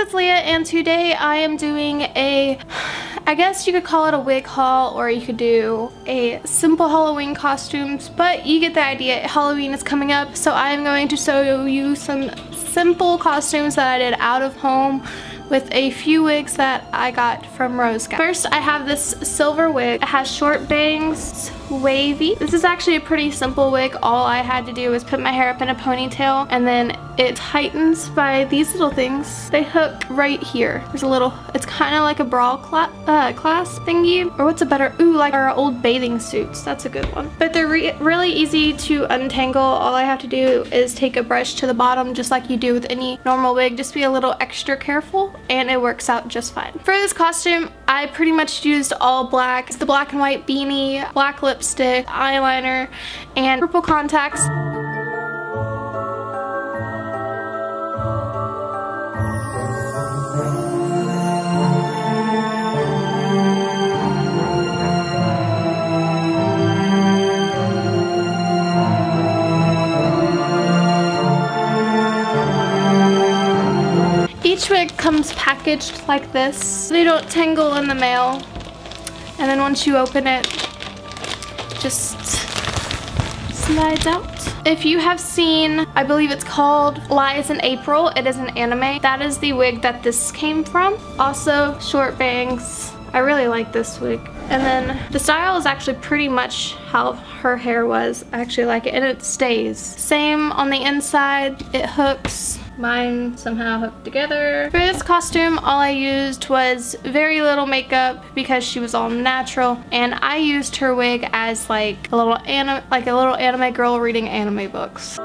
it's Leah and today I am doing a, I guess you could call it a wig haul or you could do a simple Halloween costumes, but you get the idea. Halloween is coming up so I am going to show you some simple costumes that I did out of home with a few wigs that I got from Rose. First, I have this silver wig. It has short bangs, wavy. This is actually a pretty simple wig. All I had to do was put my hair up in a ponytail and then it tightens by these little things. They hook right here. There's a little, it's kind of like a bra cla uh, clasp thingy. Or what's a better, ooh, like our old bathing suits. That's a good one. But they're re really easy to untangle. All I have to do is take a brush to the bottom just like you do with any normal wig. Just be a little extra careful and it works out just fine. For this costume, I pretty much used all black. It's the black and white beanie, black lipstick, eyeliner, and purple contacts. Comes packaged like this. They don't tangle in the mail. And then once you open it, just slides out. If you have seen, I believe it's called Lies in April, it is an anime. That is the wig that this came from. Also, short bangs. I really like this wig. And then the style is actually pretty much how her hair was. I actually like it and it stays. Same on the inside, it hooks mine somehow hooked together. For this costume, all I used was very little makeup because she was all natural, and I used her wig as like a little anime, like a little anime girl reading anime books.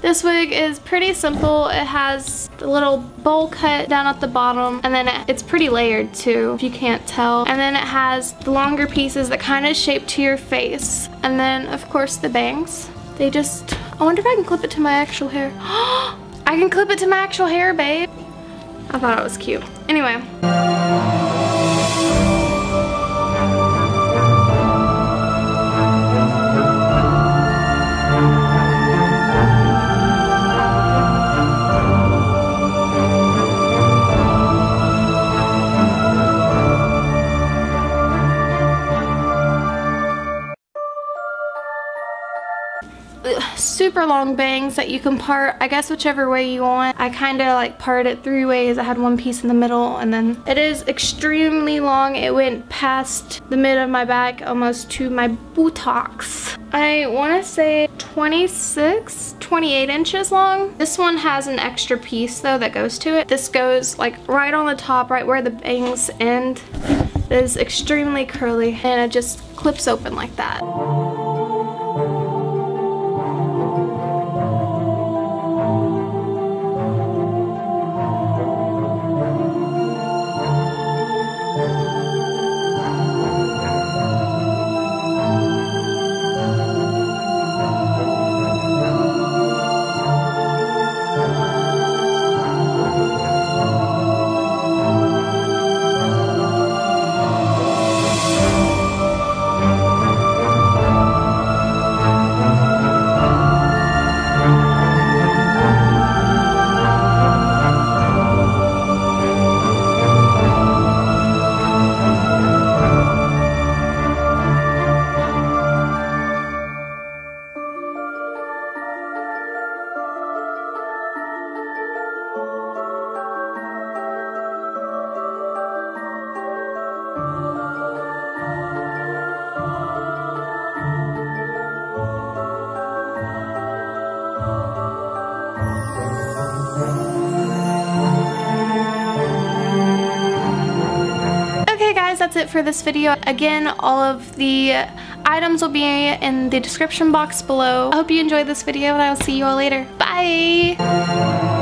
This wig is pretty simple. It has a little bowl cut down at the bottom and then it's pretty layered too if you can't tell. And then it has the longer pieces that kind of shape to your face. And then of course the bangs. They just, I wonder if I can clip it to my actual hair. I can clip it to my actual hair, babe. I thought it was cute. Anyway. Super long bangs that you can part, I guess whichever way you want. I kind of like part it three ways. I had one piece in the middle and then it is extremely long. It went past the mid of my back almost to my buttocks. I want to say 26, 28 inches long. This one has an extra piece though that goes to it. This goes like right on the top, right where the bangs end. It is extremely curly and it just clips open like that. That's it for this video. Again, all of the items will be in the description box below. I hope you enjoyed this video and I will see you all later. Bye!